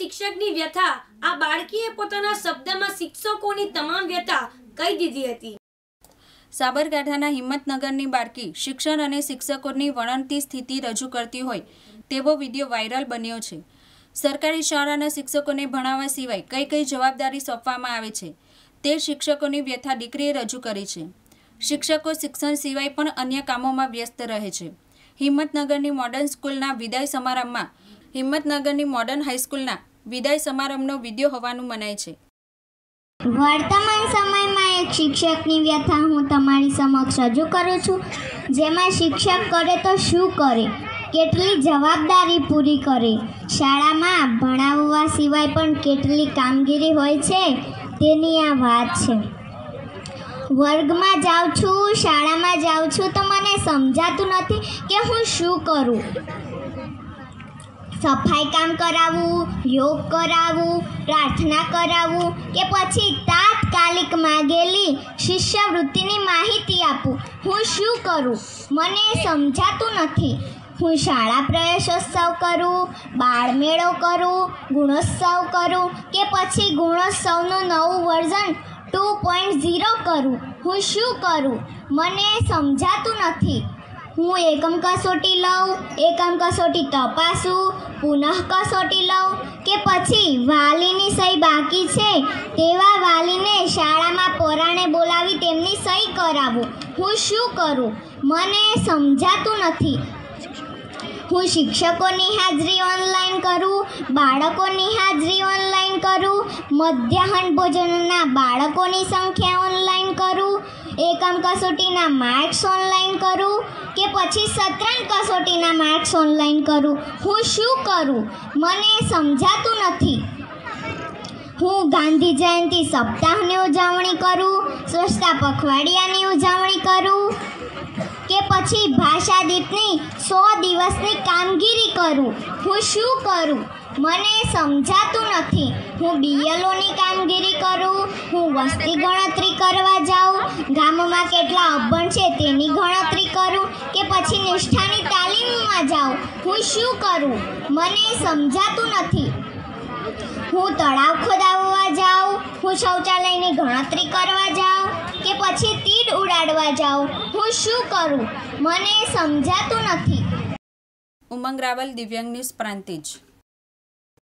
શિક્ષકની વ્યથા. આ બાળકીએ પોતાના શબ્દમાં શિક્ષકોની તમામ વ્યથા કહી દીધી હતી. સાબરકાંઠાના હિંમતનગરની બાળકી શિક્ષણ અને શિક્ષકોની વણનતી સ્થિતિ રજૂ કરતી હોય તેવો વીડિયો વાયરલ બન્યો છે. સરકારી શાળાના શિક્ષકોને ભણાવવા સિવાય કઈ કઈ જવાબદારી સોંપવામાં આવે છે તે શિક્ષકોની વ્યથા દીકરીએ રજૂ કરી છે. શિક્ષકો શિક્ષણ સિવાય પણ અન્ય કામોમાં વ્યસ્ત રહે છે. હિંમતનગરની મોડર્ન સ્કૂલના વિદાય સમારંભમાં હિંમતનગરની મોડર્ન હાઈસ્કૂલના વિદાય સમારંભનો વીડિયો હોવાનું મનાય છે. વર્તમાન સમયમાં એક શિક્ષકની વ્યથા હું તમારી સમક્ષ રજૂ કરું છું. જેમાં શિક્ષક કરે તો શું કરે? કેટલી જવાબદારી પૂરી કરે? શાળામાં ભણાવવા સિવાય પણ કેટલી કામગીરી હોય છે? તેની આ વાત છે. વર્ગમાં જાઉં છું, શાળામાં જાઉં છું તો મને સમજાતું નથી કે હું શું કરું. સફાઈ કામ કરાવવું યોગ કરાવવું પ્રાર્થના કરાવવું કે પછી તાત્કાલિક માગેલી શિષ્યવૃત્તિની માહિતી આપું. હું શું કરું? મને સમજાતું નથી. હું શાળા પ્રવેશોત્સવ કરું, બાળમેળો કરું, ગુણોત્સવ કરું કે પછી ગુણોત્સવનું નવું વર્ઝન ટુ પોઈન્ટ ઝીરો કરું. હું શું કરું? મને સમજાતું નથી. હું એકમ કસોટી લઉં, એકમ કસોટી તપાસું, પુનઃ કસોટી લઉં કે પછી વાલીની સહી બાકી છે તેવા વાલીને શાળામાં પરાણે બોલાવી તેમની સહી કરાવું. હું શું કરું? મને સમજાતું નથી. હું શિક્ષકોની હાજરી ઓનલાઈન કરું, બાળકોની હાજરી ઓનલાઈન કરું, મધ્યાહન ભોજનના બાળકોની સંખ્યા ઓનલાઈન કરું, એકમ કસોટીના માર્ક્સ ઓનલાઈન પછી સત્રાંત કસોટીના માર્ક્સ ઓનલાઈન કરું. હું શું કરું? મને સમજાતું નથી. હું ગાંધી જયંતિ સપ્તાહની ઉજવણી કરું, સ્વચ્છતા પખવાડિયાની ઉજવણી કરું પછી ભાષાદીપની સો દિવસની કામગીરી કરું. હું શું કરું? મને સમજાતું નથી. હું બીએલઓની કામગીરી કરું. હું વસ્તી ગણતરી કરવા જાઉં. ગામમાં કેટલા અભણ છે તેની ગણતરી કરું કે પછી નિષ્ઠાની તાલીમમાં જાઉં. હું શું કરું? મને સમજાતું નથી. હું તળાવ ખોદાવવા જાઉં. હું શૌચાલયની ગણતરી કરવા જાઉં. પછી તીર ઉડાડવા જાઉં. હું શું કરું? મને સમજાતું નથી. ઉમંગ રાવલ, દિવ્યાંગ ન્યૂઝ પ્રાંતિજ.